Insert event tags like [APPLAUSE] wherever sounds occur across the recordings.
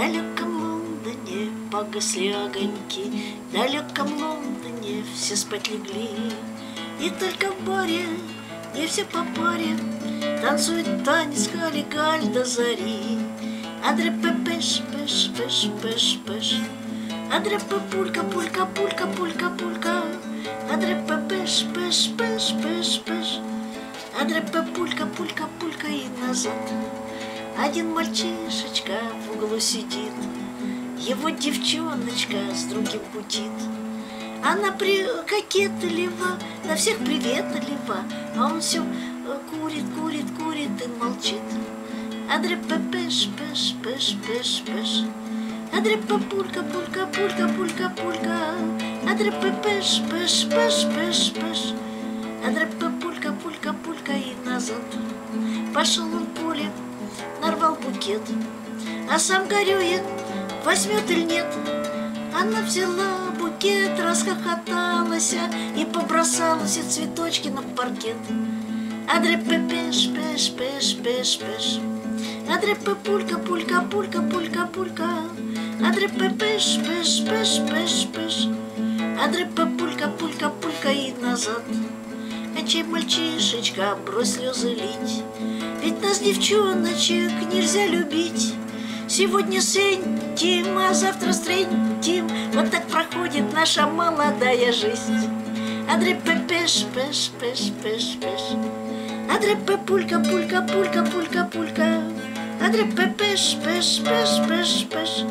далеком Лондоне погасли огоньки, в далеком Лондоне все спать легли. И только в баре, где все по паре, танцует танец галигаль до зари. Адре пеш пеш пеш пеш пеш, адре пулька пулька пулька пулька пулька, адре пеш пеш пеш пеш пеш, адре пулька пулька пулька и назад. Один мальчишечка в углу сидит, Его девчоночка с другим путит. Она при кокетлива, на всех приветлива, А он все курит, курит, курит и молчит. Адре пеш, пеш, пеш, пеш, пеш. Адре пулька, пулька, пулька, пулька, пулька. Адре пеш, пеш, пеш, пеш, пеш. Адре пулька, пулька, пулька и назад. Пошел он букет, а сам горюет, возьмет или нет. Она взяла букет, расхохоталась и побросала все цветочки на паркет. Адре пеш, пеш, пеш, пеш, пеш. Адре пулька, пулька, пулька, пулька, пулька. Адре пеш, пеш, пеш, пеш, пеш. Адре пулька, пулька, пулька и назад. Кончай, мальчишечка, брось слезы лить. Девчоночек, нельзя любить. Сегодня сентим, а завтра стрентим. Вот так проходит наша молодая жизнь. Адре пеш, пеш, пеш, пеш, пеш. Адре пулька, пулька, пулька, пулька, пулька. Адре пеш, пеш, пеш, пеш, пеш.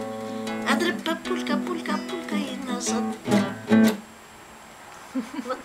Адре пулька, пулька, пулька и назад. [LAUGHS] Вот